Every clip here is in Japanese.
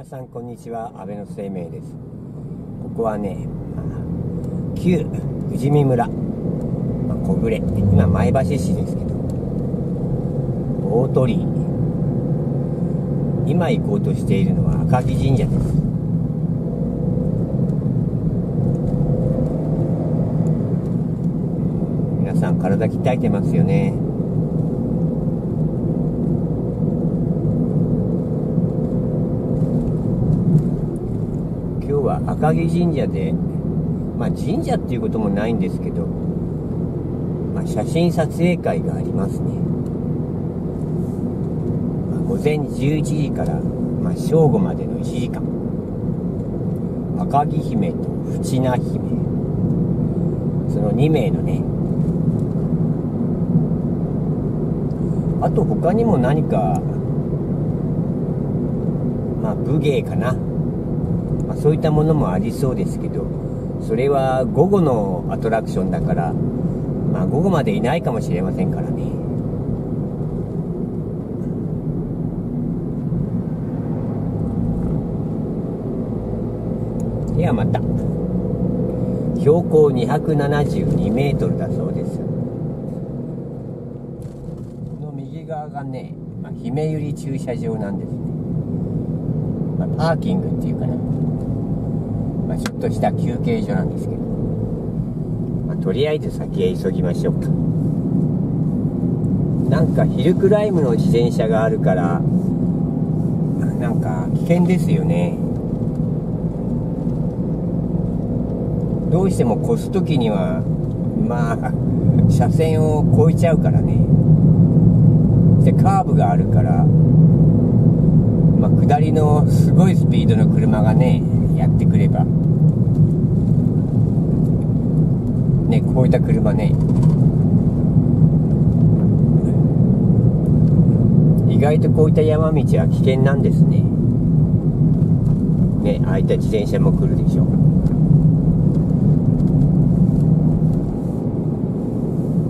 皆さんこんにちは。安倍の生命です。ここはね、旧富士見村、まあ、小暮。今前橋市ですけど。大鳥居。今行こうとしているのは赤城神社です。皆さん体鍛えてますよね今日は赤城神社で、まあ、神社っていうこともないんですけど、まあ、写真撮影会がありますね、まあ、午前11時から、まあ、正午までの1時間。赤城姫と淵名姫。その2名のね。あと他にも何かまあ武芸かな、そういったものもありそうですけどそれは午後のアトラクションだから、まあ、午後までいないかもしれませんからね。ではまた。標高272メートルだそうです。この右側がね、まあ、姫百合駐車場なんですね、まあ、パーキングっていうかな。まあ、ちょっとした休憩所なんですけど、まあ、とりあえず先へ急ぎましょうか。なんかヒルクライムの自転車があるからなんか危険ですよね。どうしても越す時にはまあ 車線を越えちゃうからね。でカーブがあるからまあ、下りのすごいスピードの車がねやってくれば。ねこういった車ね。意外とこういった山道は危険なんですね。ねああいった自転車も来るでしょう。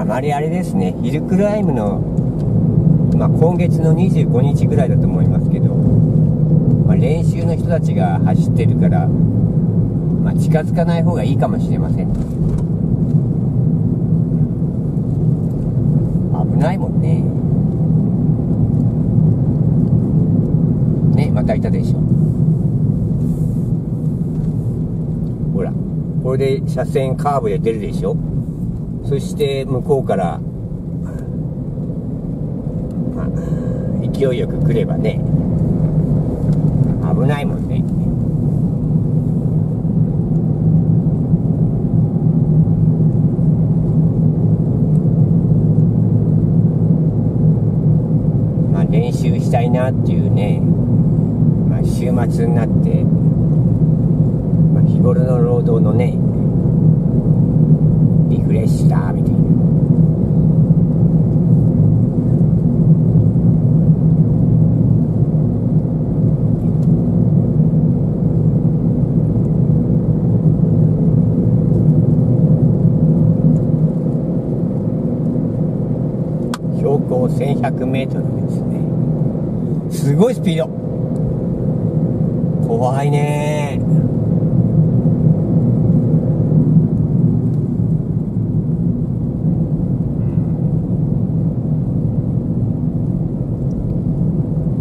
あまりあれですねヒルクライムのまあ、今月の25日ぐらいだと思いますけど、まあ、練習の人たちが走ってるから、まあ、近づかない方がいいかもしれません危ないもんね。ねまたいたでしょ。ほらこれで車線カーブで出るでしょ。そして向こうから勢いよく来ればね危ないもんねまあ練習したいなっていうね、まあ、週末になって、まあ、日頃の労働のねリフレッシュだみたいな。標高1100メートルです。ねごいスピード。怖いね。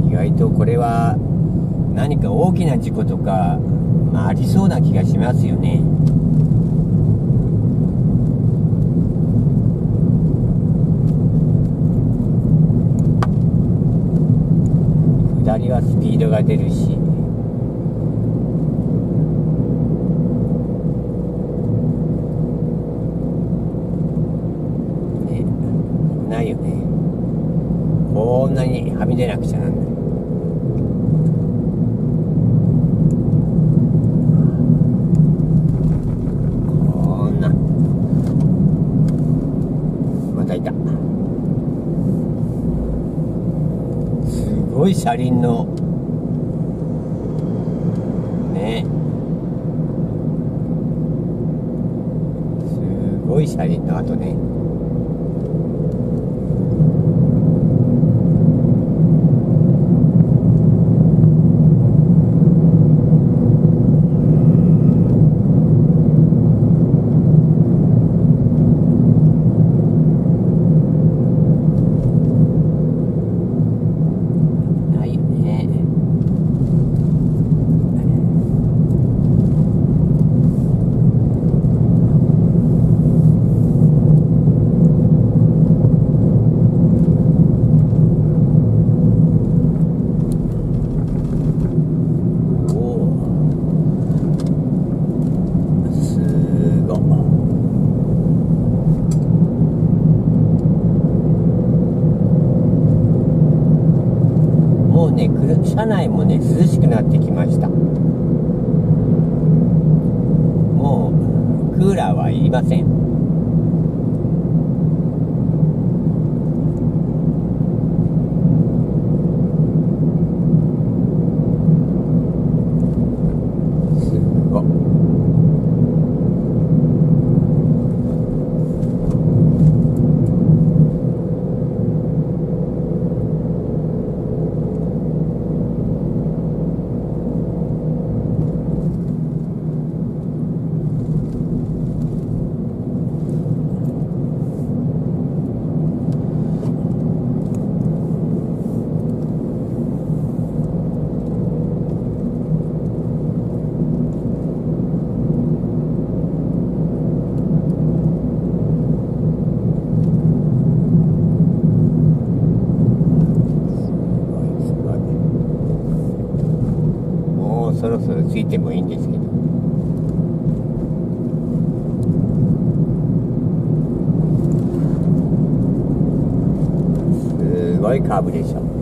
意外とこれは何か大きな事故とか、まあ、ありそうな気がしますよね。りはスピードが出るしねないよねこんなにはみ出なくちゃなんないこんなまたいたすごい車輪のねすごい車輪の跡ねうね車内もね涼しくなってきました。もうクーラーはいりません。roy combination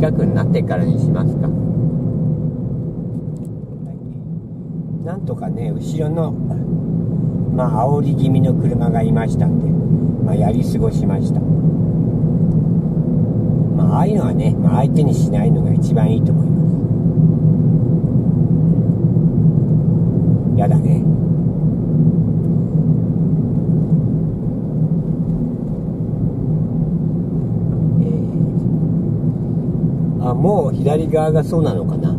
近くになってからにしますか。なんとかね後ろのまあ煽り気味の車がいましたんで、まあ、やり過ごしました。まあああいうのはね、まあ、相手にしないのが一番いいと思います。やだねえーあもう左側がそうなのかな？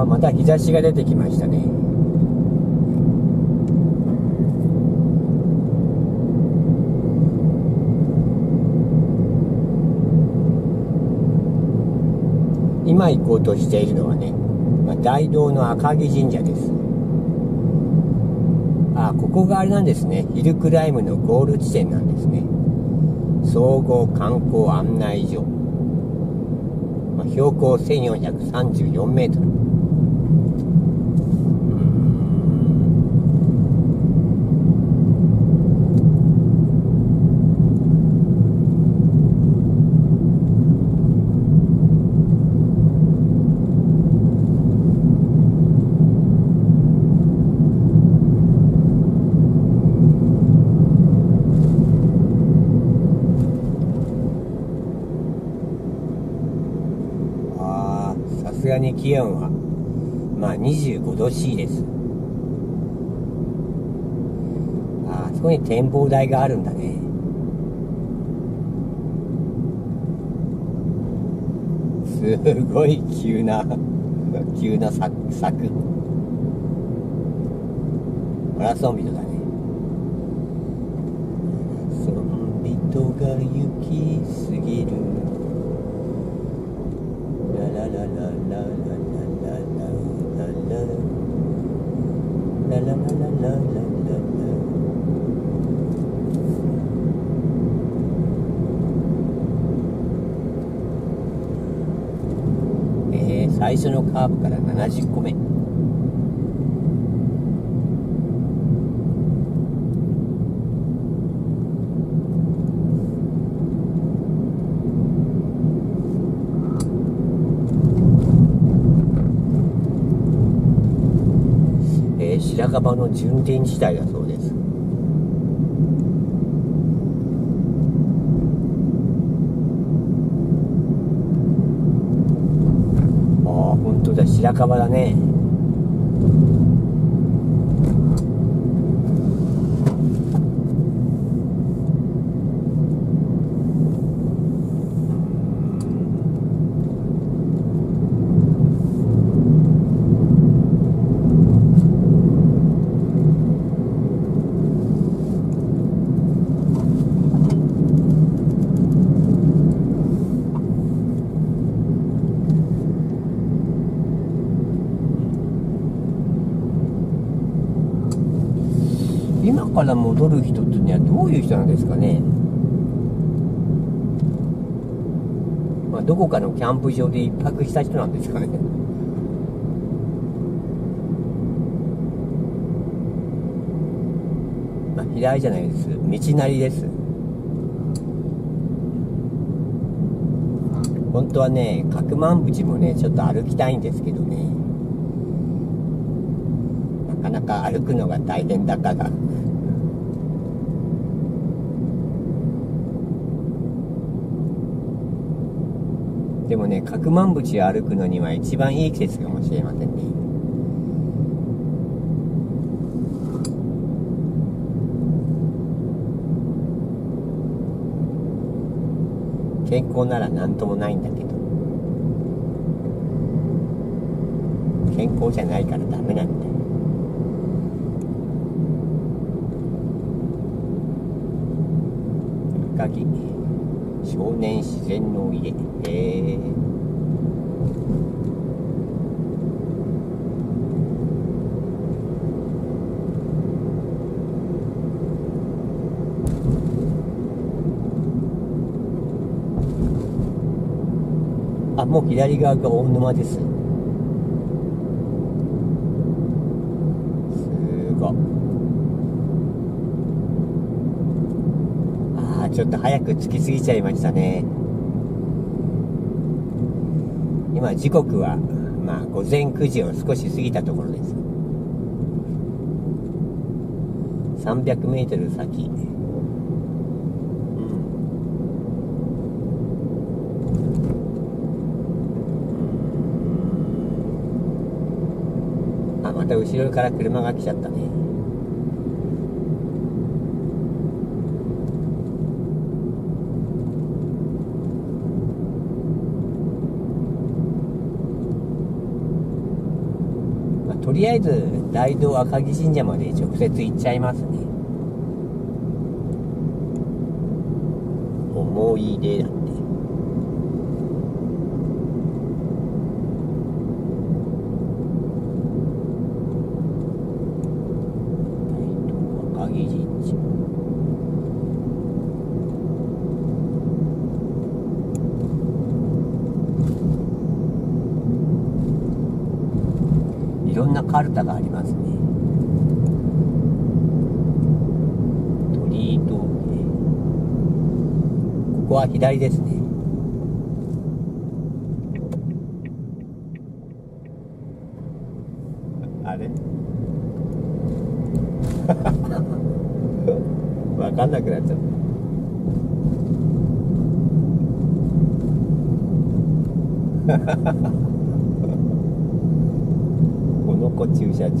あまた日差しが出てきましたね。今行こうとしているのはね、まあ、大道の赤城神社です。あここがあれなんですね。ヒルクライムのゴール地点なんですね。総合観光案内所、まあ、標高1434メートルさすがに気温はまあ25度 C です。あそこに展望台があるんだね。すごい急な 急な柵柵。マラソン人だね。マラソン人が行き過ぎる。最初のカーブから70個目えー順天地帯だそうです。ああ本当だ。白樺だね今から戻る人っていうのはどういう人なんですかね。まあどこかのキャンプ場で一泊した人なんですかね。まあ左じゃないです。道なりです。本当はね角万淵もねちょっと歩きたいんですけどね。なかなか歩くのが大変だから。でもね角万淵を歩くのには一番いい季節かもしれませんね。健康なら何ともないんだけど。健康じゃないからダメなんだ。よ赤城少年自然の家へえあもう左側が大沼ですすごいああちょっと早く着きすぎちゃいましたね。今時刻はまあ午前9時を少し過ぎたところです。300メートル先。あまた後ろから車が来ちゃったねまあとりあえず大道赤城神社まで直接行っちゃいますね。思い出だって大道赤城神社いろんなカルタがありますね鳥居峠ここは左ですねあれわかんなくなっちゃったこの子駐車場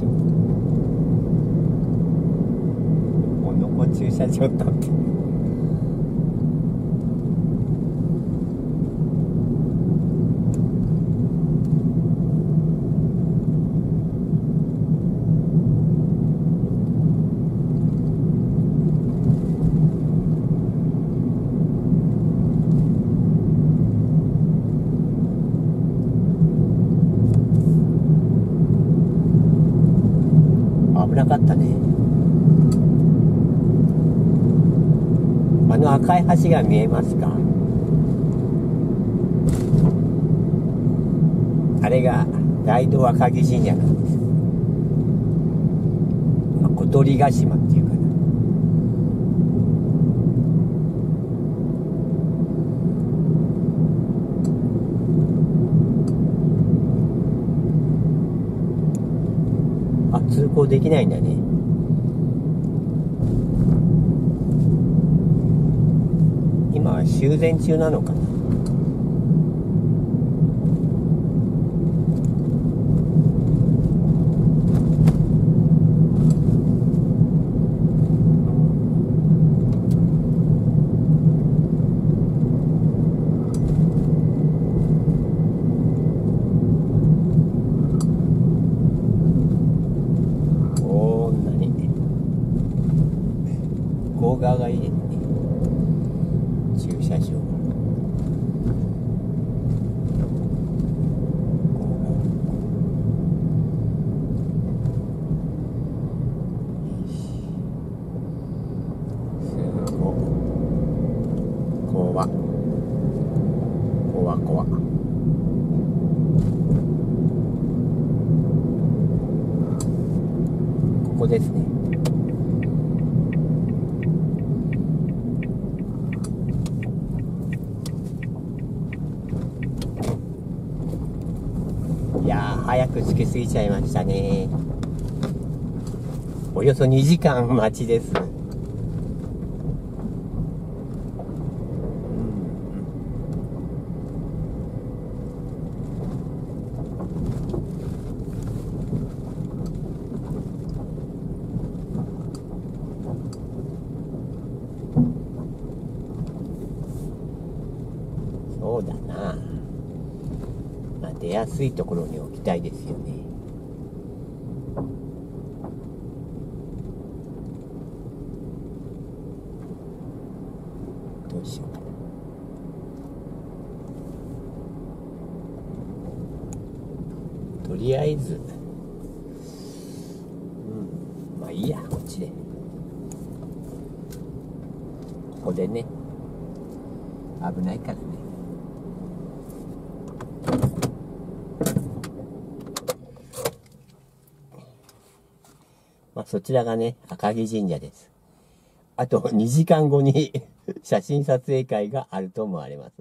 この子駐車場だって危なかったねあの赤い橋が見えますか？あれが大道赤城神社なんです。まあ小鳥ヶ島っていうかな。あ通行できないんだね今は修繕中なのか。なこんなに向こう側がいいですね駐車場向こう側よし怖怖怖こですね。いやー早く着けすぎちゃいましたね。およそ2時間待ちです。そうだな。まあ、出やすいところに置きたいですよね。どうしようかな。とりあえず、うん、まあいいや、こっちで。ここでね。危ないからねまあそちらがね赤城神社です。あと2時間後に 写真撮影会があると思われます。